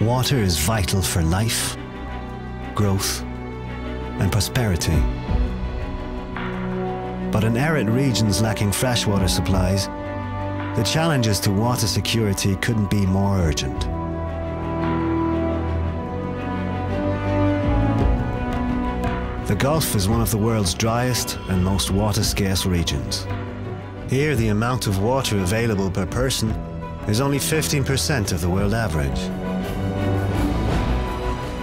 Water is vital for life, growth, and prosperity. But in arid regions lacking freshwater supplies, the challenges to water security couldn't be more urgent. The Gulf is one of the world's driest and most water-scarce regions. Here, the amount of water available per person is only 15% of the world average.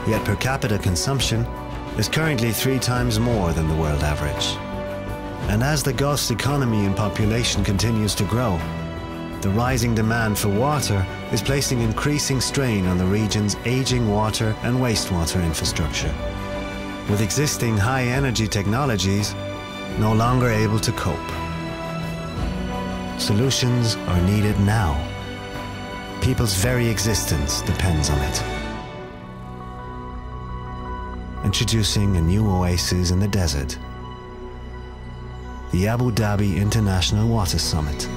Yet per capita consumption is currently three times more than the world average. And as the Gulf's economy and population continues to grow, the rising demand for water is placing increasing strain on the region's aging water and wastewater infrastructure with existing high-energy technologies no longer able to cope. Solutions are needed now. People's very existence depends on it. Introducing a new oasis in the desert, the Abu Dhabi International Water Summit.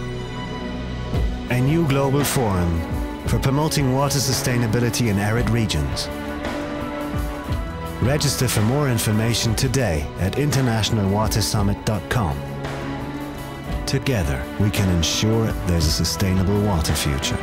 A new global forum for promoting water sustainability in arid regions Register for more information today at internationalwatersummit.com. Together, we can ensure there's a sustainable water future.